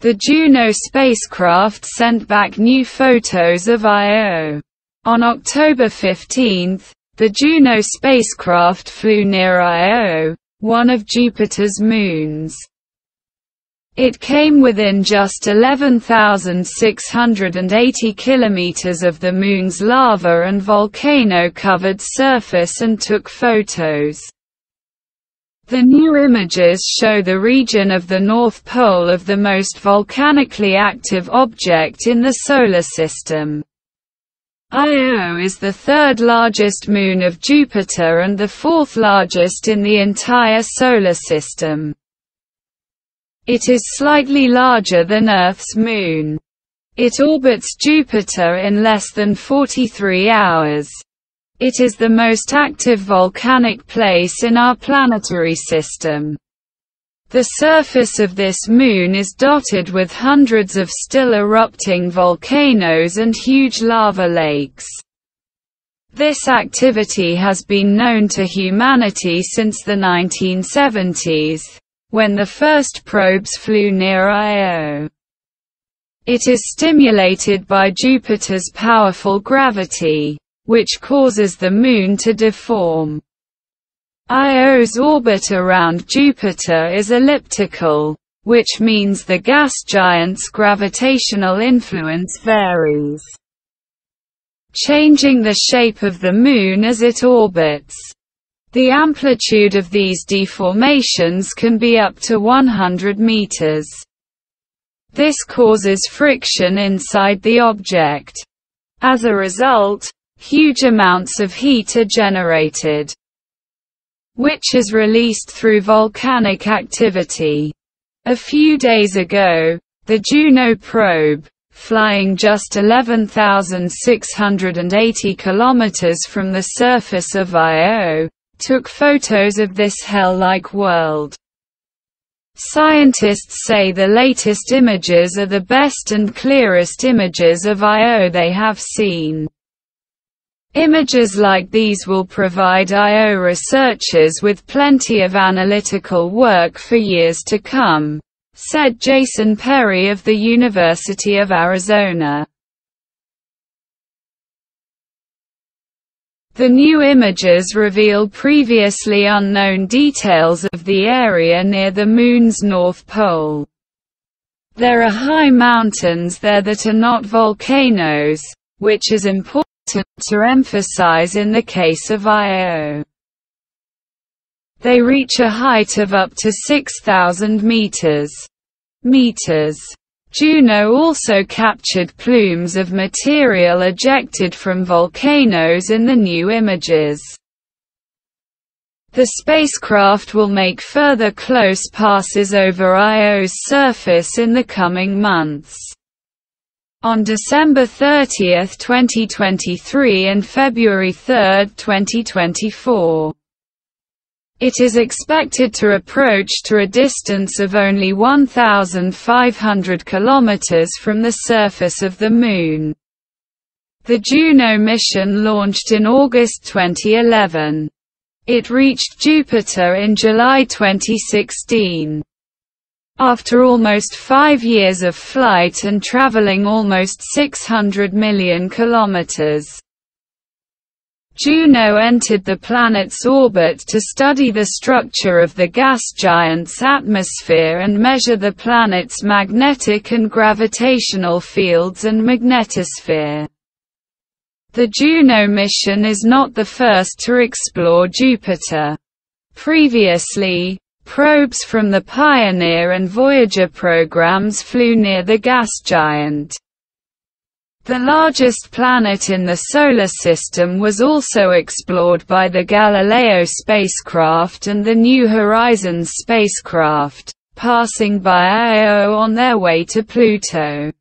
The Juno spacecraft sent back new photos of Io. On October 15, the Juno spacecraft flew near Io, one of Jupiter's moons. It came within just 11,680 kilometers of the Moon's lava and volcano-covered surface and took photos. The new images show the region of the North Pole of the most volcanically active object in the Solar System. Io is the third largest moon of Jupiter and the fourth largest in the entire Solar System. It is slightly larger than Earth's moon. It orbits Jupiter in less than 43 hours. It is the most active volcanic place in our planetary system. The surface of this moon is dotted with hundreds of still erupting volcanoes and huge lava lakes. This activity has been known to humanity since the 1970s when the first probes flew near Io. It is stimulated by Jupiter's powerful gravity, which causes the Moon to deform. Io's orbit around Jupiter is elliptical, which means the gas giant's gravitational influence varies, changing the shape of the Moon as it orbits. The amplitude of these deformations can be up to 100 meters. This causes friction inside the object. As a result, huge amounts of heat are generated, which is released through volcanic activity. A few days ago, the Juno probe, flying just 11,680 kilometers from the surface of Io, took photos of this hell-like world. Scientists say the latest images are the best and clearest images of Io they have seen. Images like these will provide IO researchers with plenty of analytical work for years to come, said Jason Perry of the University of Arizona. The new images reveal previously unknown details of the area near the Moon's north pole. There are high mountains there that are not volcanoes, which is important to emphasize in the case of Io. They reach a height of up to 6,000 meters. meters. Juno also captured plumes of material ejected from volcanoes in the new images. The spacecraft will make further close passes over Io's surface in the coming months. On December 30, 2023 and February 3, 2024, it is expected to approach to a distance of only 1,500 kilometers from the surface of the Moon. The Juno mission launched in August 2011. It reached Jupiter in July 2016. After almost five years of flight and traveling almost 600 million kilometers, Juno entered the planet's orbit to study the structure of the gas giant's atmosphere and measure the planet's magnetic and gravitational fields and magnetosphere. The Juno mission is not the first to explore Jupiter. Previously, probes from the Pioneer and Voyager programs flew near the gas giant. The largest planet in the Solar System was also explored by the Galileo spacecraft and the New Horizons spacecraft, passing by Io on their way to Pluto.